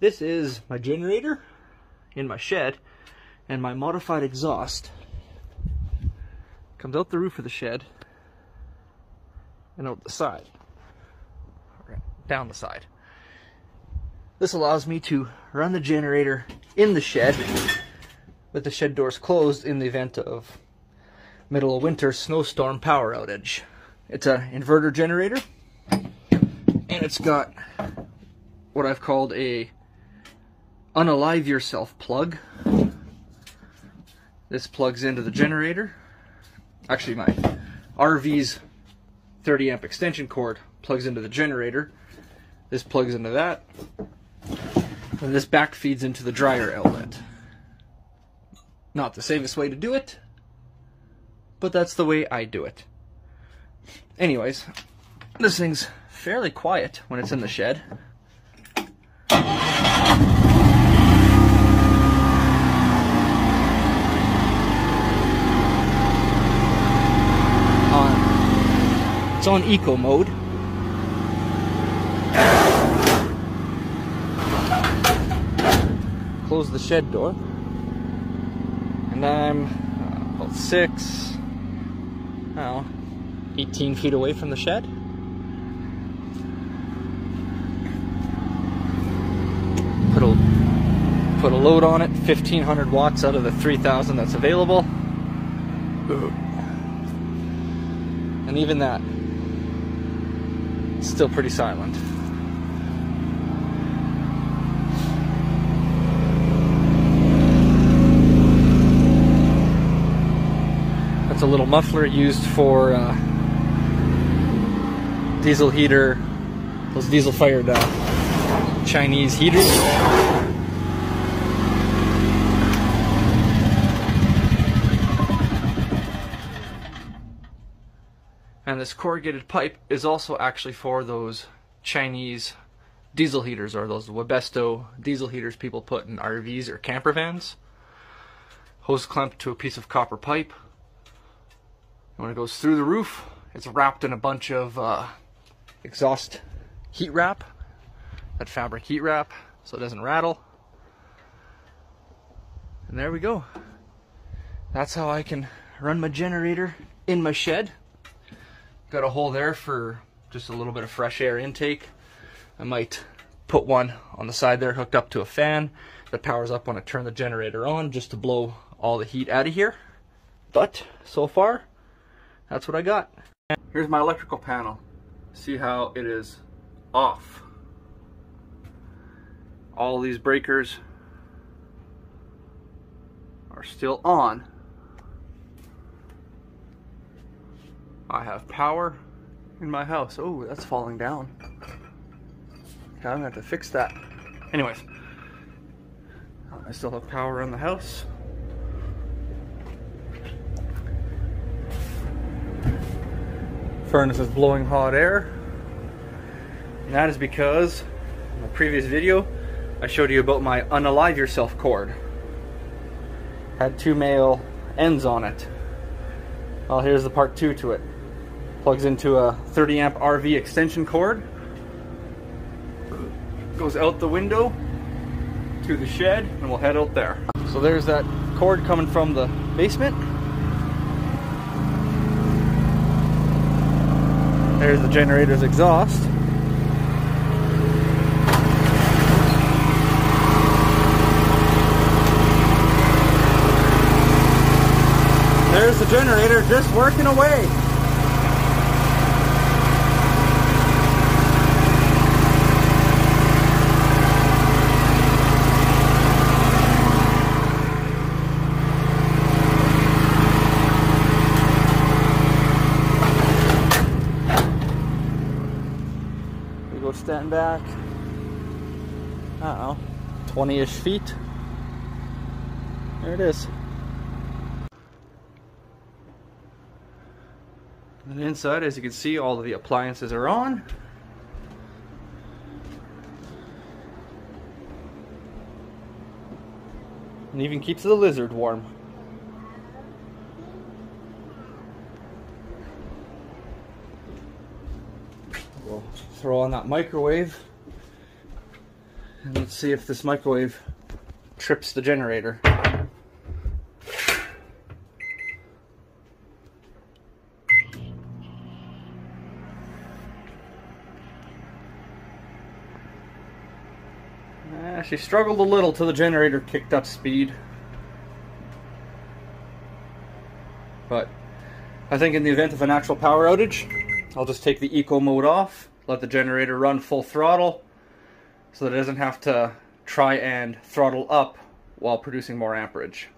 This is my generator in my shed and my modified exhaust comes out the roof of the shed and out the side, down the side. This allows me to run the generator in the shed with the shed doors closed in the event of middle of winter snowstorm power outage. It's an inverter generator and it's got what I've called a unalive yourself plug. This plugs into the generator. Actually my RV's 30 amp extension cord plugs into the generator. This plugs into that. And this back feeds into the dryer outlet. Not the safest way to do it, but that's the way I do it. Anyways, this thing's fairly quiet when it's in the shed. On, eco mode. Close the shed door. And I'm uh, about six, I 18 feet away from the shed. Put a, put a load on it, 1500 watts out of the 3000 that's available. And even that, still pretty silent. That's a little muffler used for uh, diesel heater, those diesel fired uh, Chinese heaters. And this corrugated pipe is also actually for those Chinese diesel heaters or those Webasto diesel heaters people put in RVs or camper vans. Hose clamped to a piece of copper pipe. And when it goes through the roof, it's wrapped in a bunch of uh, exhaust heat wrap, that fabric heat wrap, so it doesn't rattle. And there we go. That's how I can run my generator in my shed. Got a hole there for just a little bit of fresh air intake. I might put one on the side there hooked up to a fan that powers up when I turn the generator on just to blow all the heat out of here. But so far, that's what I got. Here's my electrical panel. See how it is off. All these breakers are still on. I have power in my house. Oh, that's falling down. Okay, I'm gonna have to fix that. Anyways, um, I still have power in the house. Furnace is blowing hot air. And that is because in the previous video I showed you about my unalive yourself cord. Had two male ends on it. Well, here's the part two to it. Plugs into a 30 amp RV extension cord. Goes out the window to the shed and we'll head out there. So there's that cord coming from the basement. There's the generator's exhaust. There's the generator just working away. We back. I don't know, 20-ish feet. There it is. And inside, as you can see, all of the appliances are on. And even keeps the lizard warm. We'll throw on that microwave. And let's see if this microwave trips the generator. Uh, she struggled a little till the generator kicked up speed. But I think in the event of an actual power outage, I'll just take the eco mode off, let the generator run full throttle, so that it doesn't have to try and throttle up while producing more amperage.